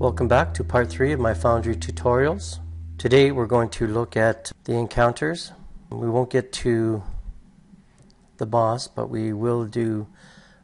Welcome back to part 3 of my Foundry tutorials. Today we're going to look at the encounters. We won't get to the boss, but we will do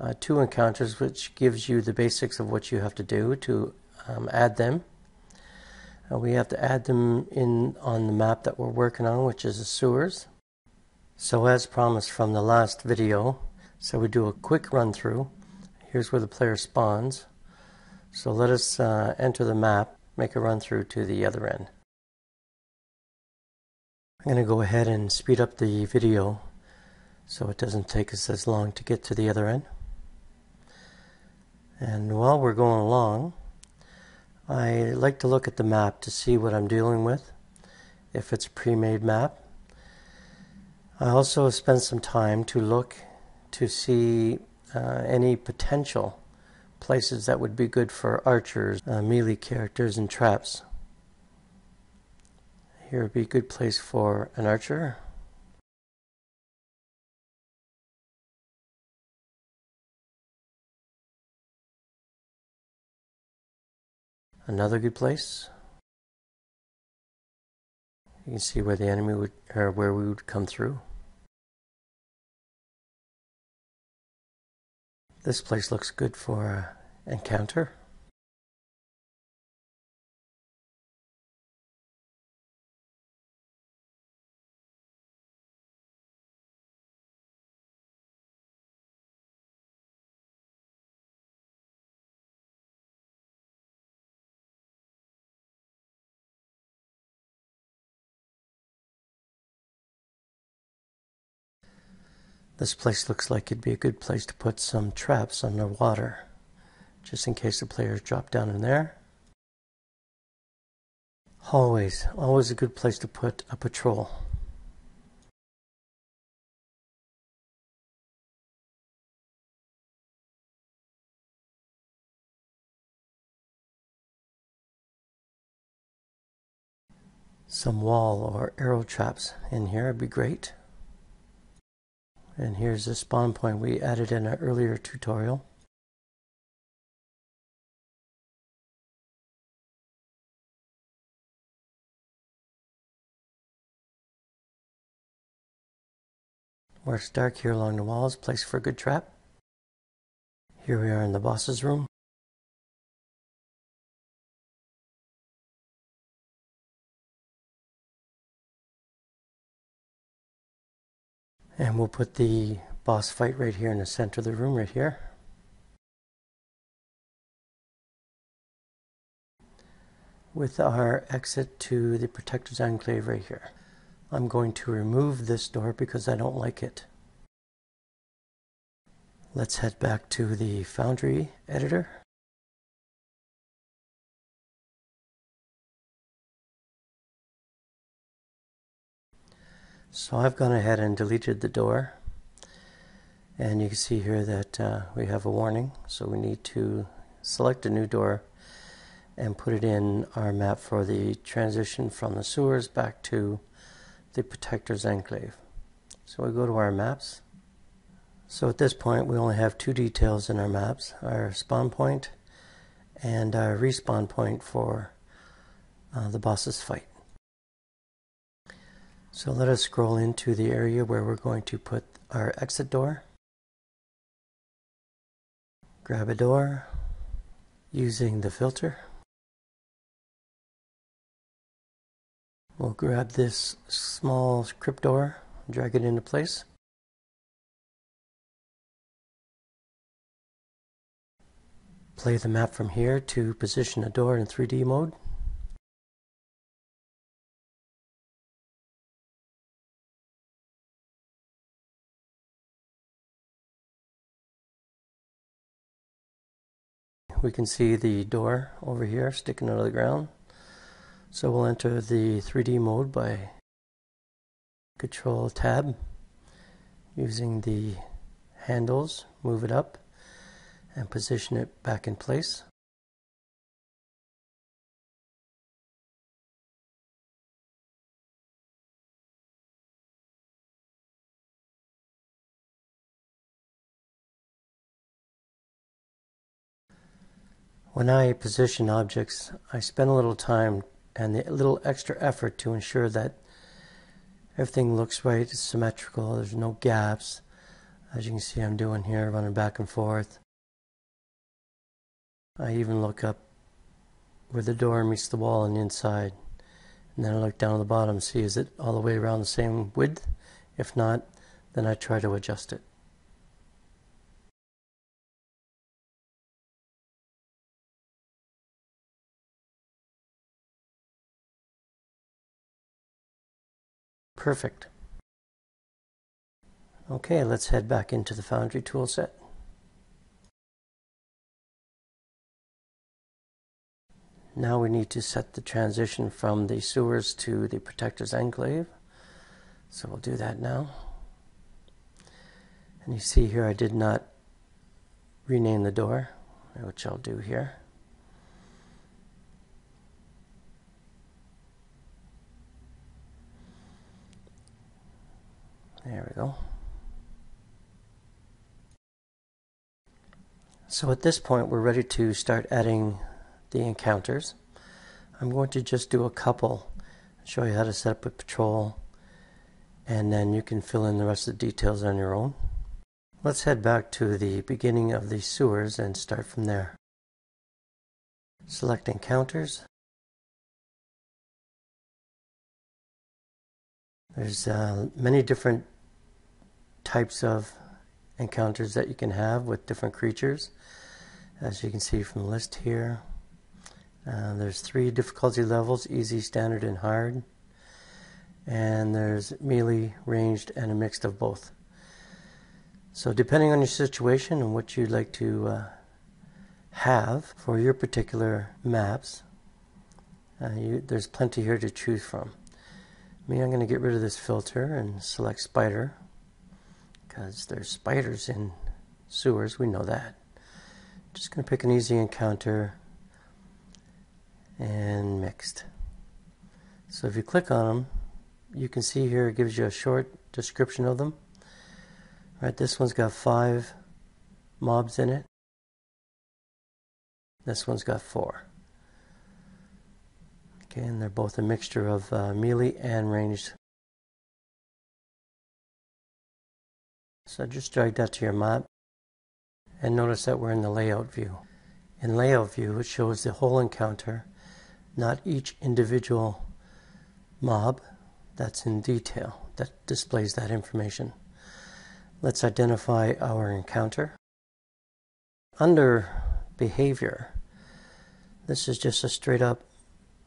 uh, two encounters which gives you the basics of what you have to do to um, add them. Uh, we have to add them in on the map that we're working on, which is the sewers. So as promised from the last video, so we do a quick run through. Here's where the player spawns. So let us uh, enter the map, make a run through to the other end. I'm going to go ahead and speed up the video so it doesn't take us as long to get to the other end. And while we're going along, I like to look at the map to see what I'm dealing with, if it's a pre-made map. I also spend some time to look to see uh, any potential places that would be good for archers, uh, melee characters, and traps. Here would be a good place for an archer. Another good place. You can see where the enemy would, or where we would come through. This place looks good for an encounter. This place looks like it'd be a good place to put some traps underwater, just in case the players drop down in there. Hallways, always a good place to put a patrol. Some wall or arrow traps in here would be great. And here's the spawn point we added in an earlier tutorial. Where it's dark here along the walls, place for a good trap. Here we are in the boss's room. And we'll put the boss fight right here in the center of the room right here. With our exit to the Protector's Enclave right here. I'm going to remove this door because I don't like it. Let's head back to the Foundry editor. So I've gone ahead and deleted the door and you can see here that uh, we have a warning so we need to select a new door and put it in our map for the transition from the sewers back to the protector's enclave. So we go to our maps. So at this point we only have two details in our maps, our spawn point and our respawn point for uh, the boss's fight. So let us scroll into the area where we're going to put our exit door. Grab a door using the filter. We'll grab this small crypt door, drag it into place. Play the map from here to position a door in 3D mode. We can see the door over here sticking out of the ground. So we'll enter the 3D mode by Control Tab using the handles, move it up and position it back in place. When I position objects, I spend a little time and a little extra effort to ensure that everything looks right, it's symmetrical, there's no gaps. As you can see I'm doing here, running back and forth. I even look up where the door meets the wall on the inside. And then I look down at the bottom, see is it all the way around the same width? If not, then I try to adjust it. Perfect. Okay, let's head back into the Foundry toolset. Now we need to set the transition from the sewers to the protector's enclave. So we'll do that now. And you see here I did not rename the door, which I'll do here. There we go. So at this point we're ready to start adding the encounters. I'm going to just do a couple, show you how to set up a patrol, and then you can fill in the rest of the details on your own. Let's head back to the beginning of the sewers and start from there. Select encounters. There's uh, many different types of encounters that you can have with different creatures. As you can see from the list here, uh, there's three difficulty levels, easy, standard, and hard. And there's melee, ranged, and a mix of both. So depending on your situation and what you'd like to uh, have for your particular maps, uh, you, there's plenty here to choose from. Me, I'm going to get rid of this filter and select spider because there's spiders in sewers, we know that. Just going to pick an easy encounter and mixed. So if you click on them, you can see here it gives you a short description of them. Right, this one's got five mobs in it. This one's got four. Okay, and they're both a mixture of uh, melee and ranged So just drag that to your map and notice that we're in the layout view. In layout view, it shows the whole encounter, not each individual mob. That's in detail. That displays that information. Let's identify our encounter. Under behavior, this is just a straight up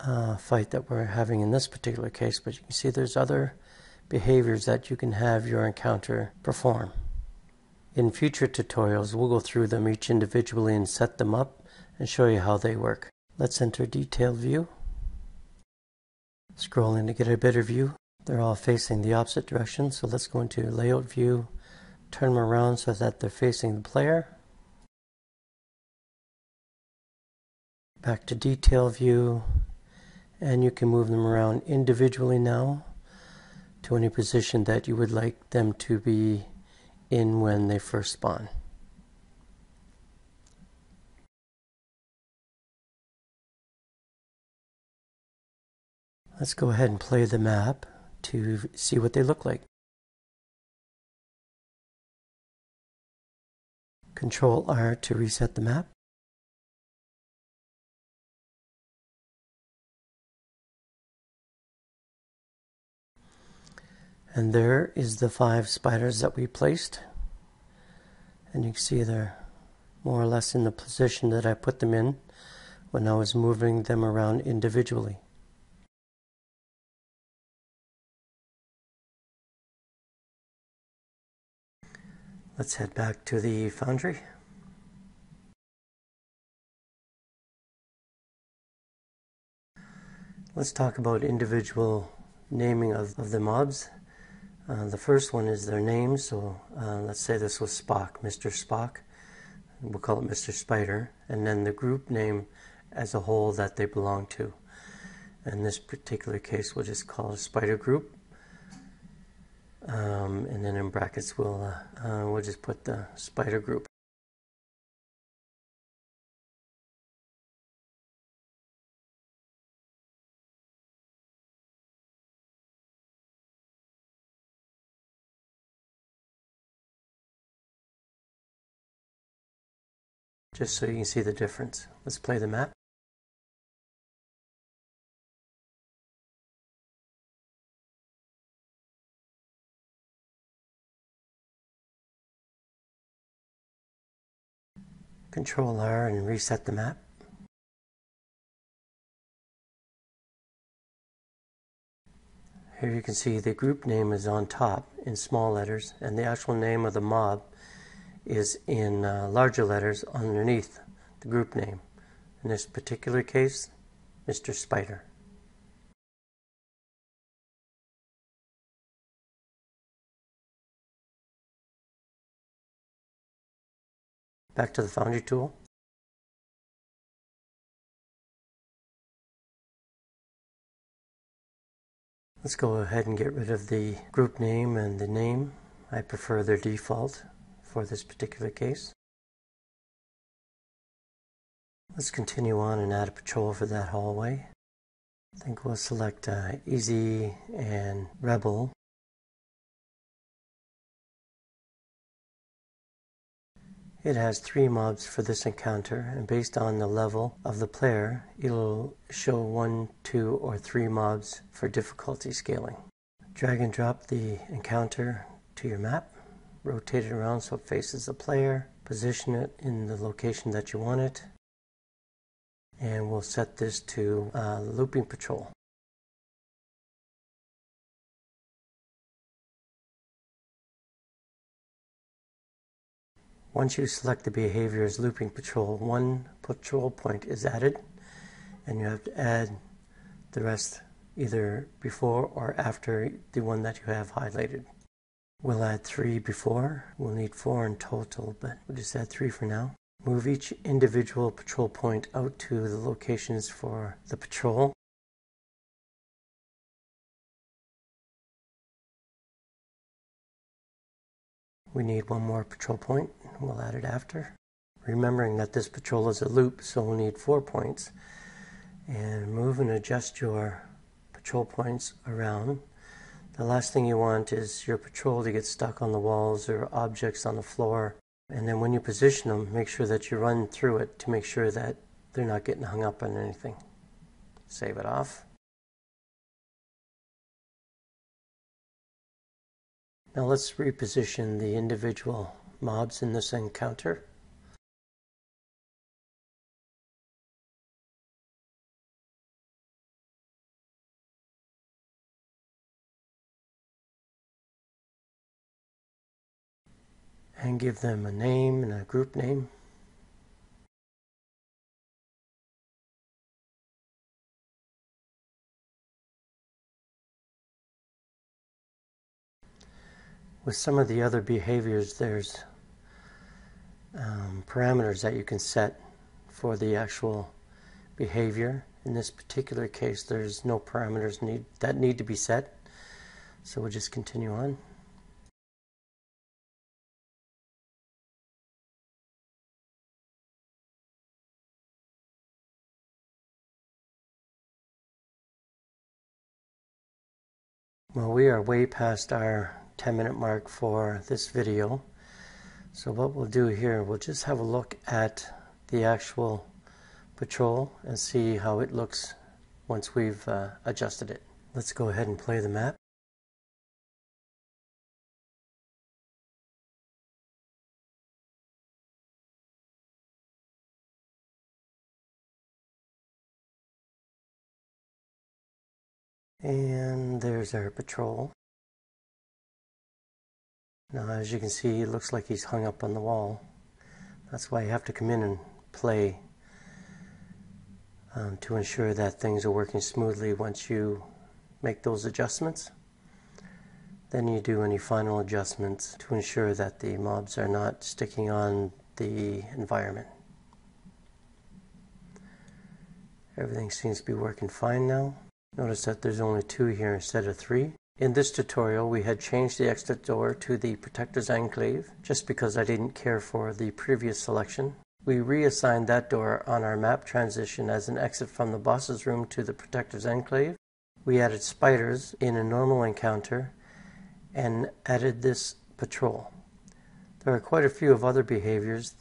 uh, fight that we're having in this particular case, but you can see there's other behaviors that you can have your encounter perform. In future tutorials, we'll go through them each individually and set them up and show you how they work. Let's enter detailed view. Scrolling to get a better view. They're all facing the opposite direction, so let's go into layout view, turn them around so that they're facing the player. Back to detail view, and you can move them around individually now to any position that you would like them to be in when they first spawn. Let's go ahead and play the map to see what they look like. Control R to reset the map. And there is the five spiders that we placed. And you can see they're more or less in the position that I put them in when I was moving them around individually. Let's head back to the foundry. Let's talk about individual naming of, of the mobs. Uh, the first one is their name, so uh, let's say this was Spock, Mr. Spock. We'll call it Mr. Spider. And then the group name as a whole that they belong to. In this particular case, we'll just call it Spider Group. Um, and then in brackets, we'll, uh, uh we'll just put the Spider Group. Just so you can see the difference. Let's play the map. Control R and reset the map. Here you can see the group name is on top in small letters and the actual name of the mob is in uh, larger letters underneath the group name. In this particular case, Mr. Spider. Back to the Foundry tool. Let's go ahead and get rid of the group name and the name. I prefer their default for this particular case. Let's continue on and add a patrol for that hallway. I think we'll select uh, Easy and Rebel It has three mobs for this encounter, and based on the level of the player, it'll show one, two, or three mobs for difficulty scaling. Drag and drop the encounter to your map, rotate it around so it faces the player, position it in the location that you want it, and we'll set this to uh, looping patrol. Once you select the behavior as looping patrol, one patrol point is added, and you have to add the rest either before or after the one that you have highlighted. We'll add three before. We'll need four in total, but we'll just add three for now. Move each individual patrol point out to the locations for the patrol We need one more patrol point. We'll add it after. Remembering that this patrol is a loop, so we'll need four points. And move and adjust your patrol points around. The last thing you want is your patrol to get stuck on the walls or objects on the floor. And then when you position them, make sure that you run through it to make sure that they're not getting hung up on anything. Save it off. Now let's reposition the individual mobs in this encounter. And give them a name and a group name. with some of the other behaviors, there's um, parameters that you can set for the actual behavior. In this particular case, there's no parameters need, that need to be set. So we'll just continue on. Well, we are way past our 10 minute mark for this video. So what we'll do here, we'll just have a look at the actual patrol and see how it looks once we've uh, adjusted it. Let's go ahead and play the map. And there's our patrol. Now as you can see it looks like he's hung up on the wall. That's why you have to come in and play um, to ensure that things are working smoothly once you make those adjustments. Then you do any final adjustments to ensure that the mobs are not sticking on the environment. Everything seems to be working fine now. Notice that there's only two here instead of three. In this tutorial, we had changed the exit door to the Protector's Enclave, just because I didn't care for the previous selection. We reassigned that door on our map transition as an exit from the boss's room to the Protector's Enclave. We added spiders in a normal encounter and added this patrol. There are quite a few of other behaviors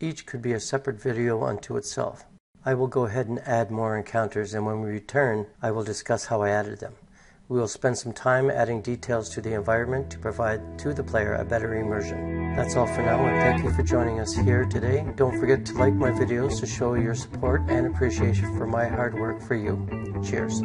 each could be a separate video unto itself. I will go ahead and add more encounters and when we return I will discuss how I added them. We will spend some time adding details to the environment to provide to the player a better immersion. That's all for now, and thank you for joining us here today. Don't forget to like my videos to show your support and appreciation for my hard work for you. Cheers.